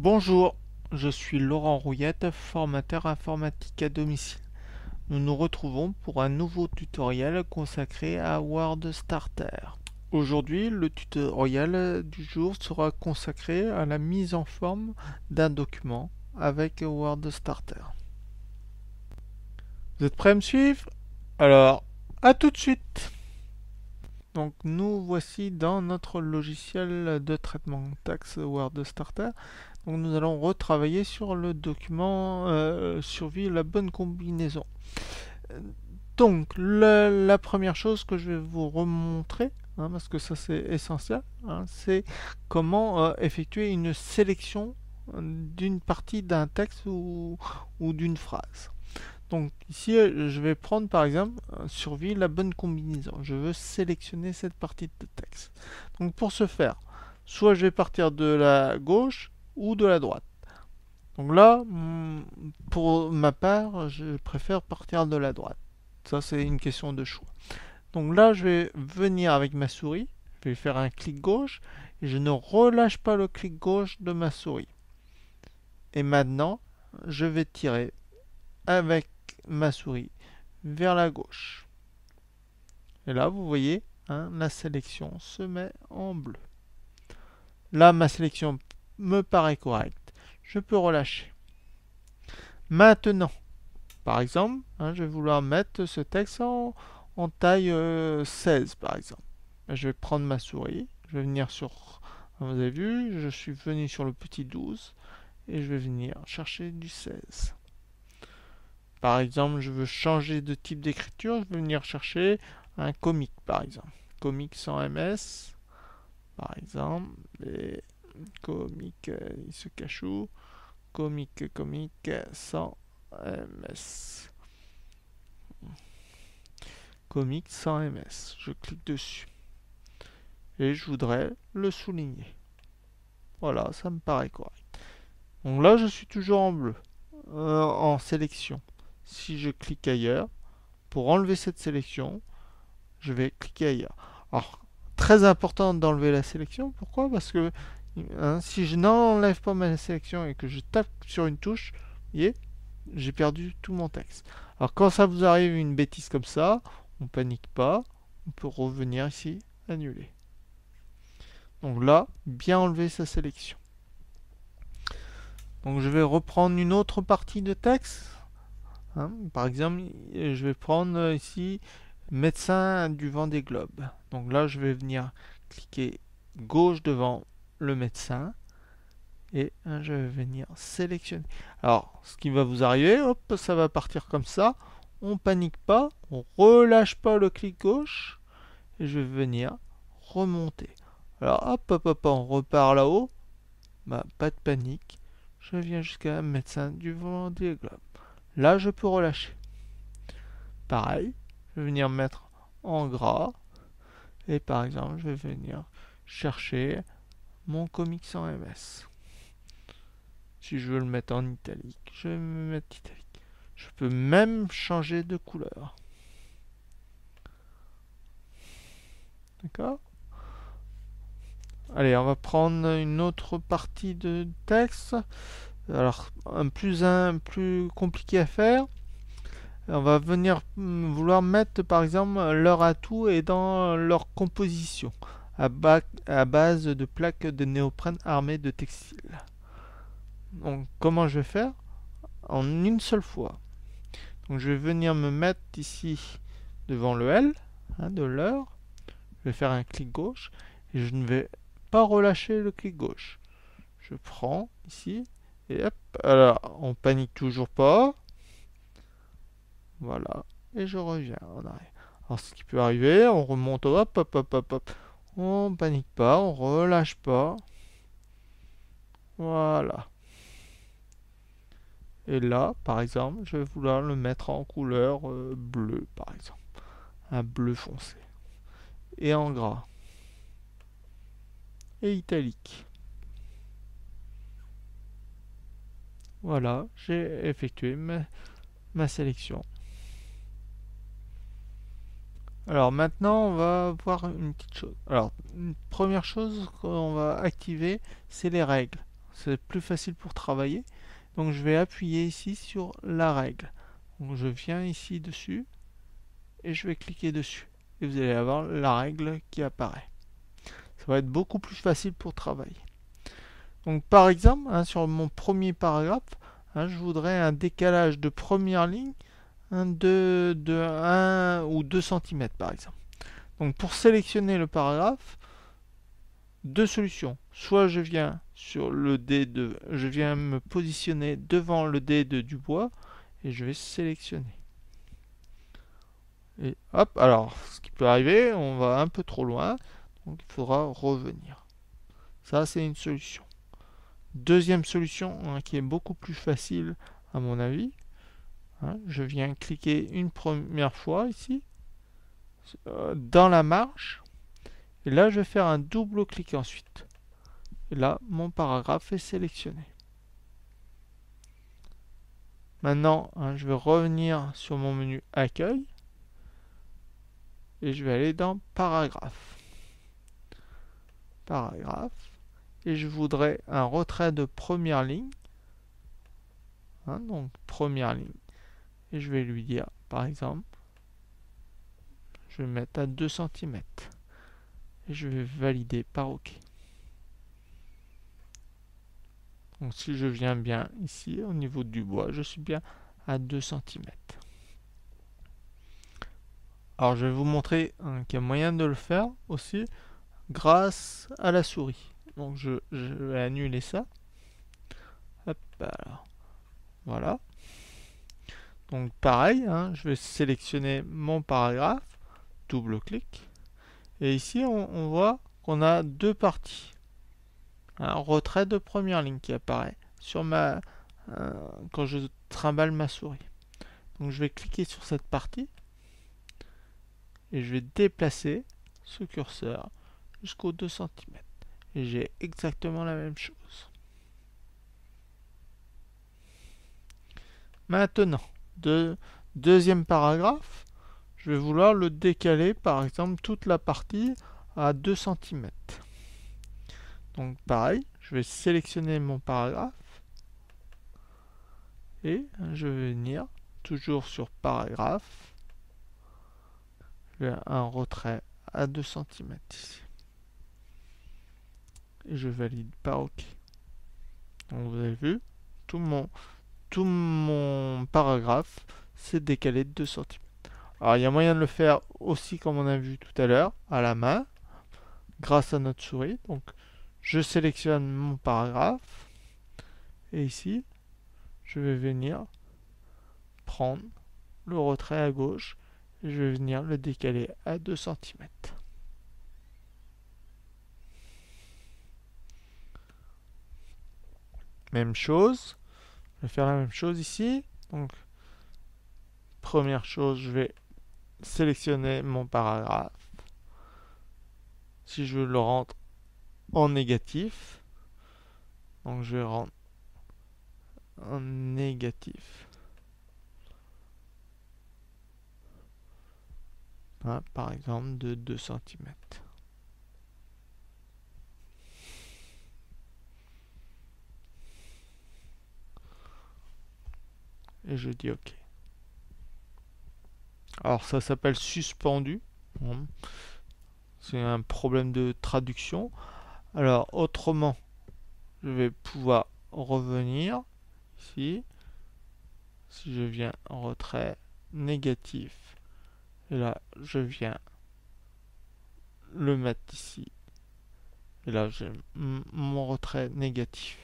Bonjour, je suis Laurent Rouillette, formateur informatique à domicile. Nous nous retrouvons pour un nouveau tutoriel consacré à Word Starter. Aujourd'hui, le tutoriel du jour sera consacré à la mise en forme d'un document avec Word Starter. Vous êtes prêts à me suivre? Alors, à tout de suite donc nous voici dans notre logiciel de traitement texte Word Starter. Donc nous allons retravailler sur le document euh, survie la bonne combinaison. Donc la, première chose que je vais vous remontrer, hein, parce que ça c'est essentiel, hein, c'est comment euh, effectuer une sélection d'une partie d'un texte ou d'une phrase. Donc ici, je vais prendre par exemple survie la bonne combinaison. Je veux sélectionner cette partie de texte. Donc pour ce faire, soit je vais partir de la gauche de la droite. Donc là, pour ma part, je préfère partir de la droite. Ça, c'est une question de choix. Donc là, je vais venir avec ma souris, je vais faire un clic gauche, je ne relâche pas le clic gauche de ma souris. Et maintenant, je vais tirer avec ma souris vers la gauche. Et là, vous voyez, hein, la sélection se met en bleu. Là, ma sélection me paraît correcte. Je peux relâcher. Maintenant, par exemple, hein, je vais vouloir mettre ce texte en, taille 16, euh, par exemple. Je vais prendre ma souris, je vais venir sur, vous avez vu, je suis venu sur le petit 12 et je vais venir chercher du 16. Par exemple, je veux changer de type d'écriture, je vais venir chercher un comic, par exemple. Comic sans MS, par exemple. Comic, euh, il se cache où Comic, comic sans MS. Comic sans MS. Je clique dessus. Et je voudrais le souligner. Voilà, ça me paraît correct. Donc là, je suis toujours en bleu, euh, en sélection si je clique ailleurs, pour enlever cette sélection, je vais cliquer ailleurs. Alors, très important d'enlever la sélection. Pourquoi? Parce que hein, si je n'enlève pas ma sélection et que je tape sur une touche, j'ai perdu tout mon texte. Alors quand ça vous arrive une bêtise comme ça, on panique pas, on peut revenir ici, annuler. Donc là, bien enlever sa sélection. Donc je vais reprendre une autre partie de texte. Hein, par exemple, je vais prendre ici médecin du vent des globes. Donc là, je vais venir cliquer gauche devant le médecin et je vais venir sélectionner. Alors, ce qui va vous arriver, hop, ça va partir comme ça. On panique pas, on relâche pas le clic gauche et je vais venir remonter. Alors, hop, hop, hop, on repart là-haut. Bah, pas de panique. Je viens jusqu'à médecin du vent des globes. Là, je peux relâcher. Pareil, je vais venir mettre en gras. Et par exemple, je vais venir chercher mon comic sans MS. Si je veux le mettre en italique, je vais me mettre italique. Je peux même changer de couleur. D'accord? Allez, on va prendre une autre partie de texte. Alors, un plus, un plus compliqué à faire. On va venir vouloir mettre par exemple leur atout et dans leur composition à, base de plaques de néoprène armées de textiles. Donc comment je vais faire? En une seule fois. Donc je vais venir me mettre ici devant le L hein, de leur. Je vais faire un clic gauche et je ne vais pas relâcher le clic gauche. Je prends ici et hop, alors on panique toujours pas. Voilà. Et je reviens en arrière. Alors ce qui peut arriver, on remonte, hop, hop, hop, hop, hop. On panique pas, on relâche pas. Voilà. Et là, par exemple, je vais vouloir le mettre en couleur euh, bleue, par exemple. Un bleu foncé. Et en gras. Et italique. Voilà, j'ai effectué ma, sélection. Alors maintenant, on va voir une petite chose. Alors, une première chose qu'on va activer, c'est les règles. c'est plus facile pour travailler. Donc je vais appuyer ici sur la règle. Je viens ici dessus et je vais cliquer dessus. Et vous allez avoir la règle qui apparaît. Ça va être beaucoup plus facile pour travailler. Donc par exemple, hein, sur mon premier paragraphe, hein, je voudrais un décalage de première ligne de, de 1 ou 2 cm par exemple. Donc pour sélectionner le paragraphe, deux solutions. Soit je viens sur le dé de, je viens me positionner devant le dé de Dubois et je vais sélectionner. Et hop, alors ce qui peut arriver, on va un peu trop loin, donc il faudra revenir. Ça c'est une solution. Deuxième solution hein, qui est beaucoup plus facile à mon avis, hein, je viens cliquer une première fois ici euh, dans la marge et là je vais faire un double clic ensuite. Et là mon paragraphe est sélectionné. Maintenant hein, je vais revenir sur mon menu accueil et je vais aller dans paragraphe. Paragraphe et je voudrais un retrait de première ligne. Hein, donc première ligne et je vais lui dire par exemple je vais mettre à 2 cm et je vais valider par OK. Donc si je viens bien ici au niveau du bois je suis bien à 2 cm alors je vais vous montrer qu'il y a moyen de le faire aussi grâce à la souris. Donc je, vais annuler ça. Hop, voilà donc pareil hein, je vais sélectionner mon paragraphe double clic et ici on, voit qu'on a deux parties. Un retrait de première ligne qui apparaît sur ma euh, quand je trimballe ma souris. Donc je vais cliquer sur cette partie et je vais déplacer ce curseur jusqu'aux 2 cm et j'ai exactement la même chose. Maintenant de, deuxième paragraphe je vais vouloir le décaler par exemple toute la partie à 2 cm donc pareil je vais sélectionner mon paragraphe et je vais venir toujours sur paragraphe un retrait à 2 cm ici. Et je valide par OK. Donc vous avez vu tout mon tout mon paragraphe s'est décalé de 2 cm alors il y a moyen de le faire aussi comme on a vu tout à l'heure, à la main, grâce à notre souris. Donc je sélectionne mon paragraphe et ici je vais venir prendre le retrait à gauche et je vais venir le décaler à 2 cm. Même chose, je vais faire la même chose ici. Donc première chose, je vais sélectionner mon paragraphe. Si je le rentre en négatif, donc je vais rendre en négatif. Hein, par exemple de 2 cm. Je dis OK. Alors ça s'appelle suspendu. C'est un problème de traduction. Alors autrement, je vais pouvoir revenir ici. Si je viens en retrait négatif, et là je viens le mettre ici. Et là j'ai mon retrait négatif.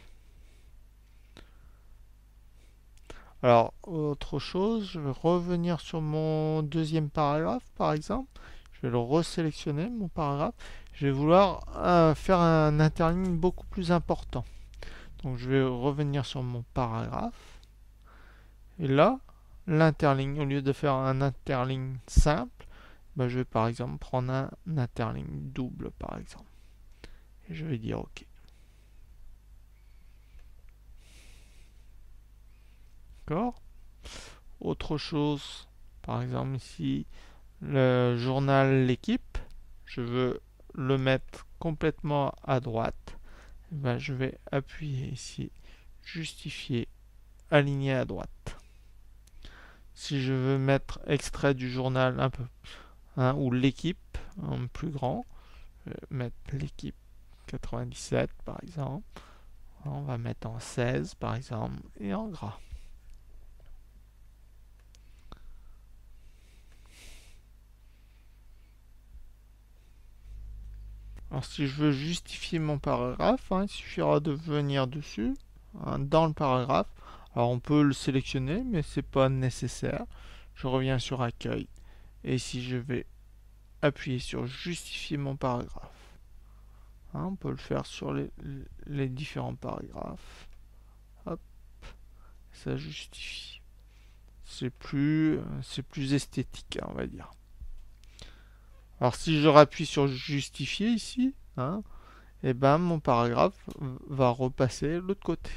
Alors, autre chose, je vais revenir sur mon deuxième paragraphe, par exemple. Je vais le resélectionner, mon paragraphe. Je vais vouloir euh, faire un interligne beaucoup plus important. Donc, je vais revenir sur mon paragraphe. Et là, l'interligne, au lieu de faire un interligne simple, ben, je vais par exemple prendre un interligne double, par exemple. Et je vais dire OK. D'accord Autre chose, par exemple ici, le journal L'équipe, je veux le mettre complètement à droite. ben, je vais appuyer ici, justifier, aligner à droite. Si je veux mettre extrait du journal un peu, hein, ou l'équipe en plus grand, je vais mettre l'équipe 97 par exemple. On va mettre en 16 par exemple et en gras. Alors si je veux justifier mon paragraphe, hein, il suffira de venir dessus, hein, dans le paragraphe. Alors on peut le sélectionner, mais c'est pas nécessaire. Je reviens sur accueil. Et si je vais appuyer sur justifier mon paragraphe, hein, on peut le faire sur les, différents paragraphes. Hop, ça justifie. C'est plus, c'est plus esthétique, on va dire. Alors si je rappuie sur justifier ici, hein, et eh ben mon paragraphe va repasser l'autre côté.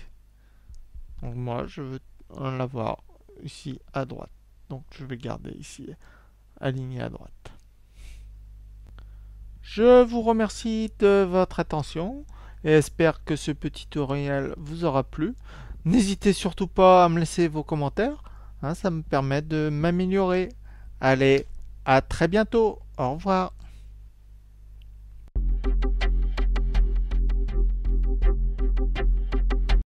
Donc moi je veux l'avoir ici à droite. Donc je vais garder ici aligné à droite. Je vous remercie de votre attention et espère que ce petit tutoriel vous aura plu. N'hésitez surtout pas à me laisser vos commentaires, hein, ça me permet de m'améliorer. Allez, à très bientôt au revoir.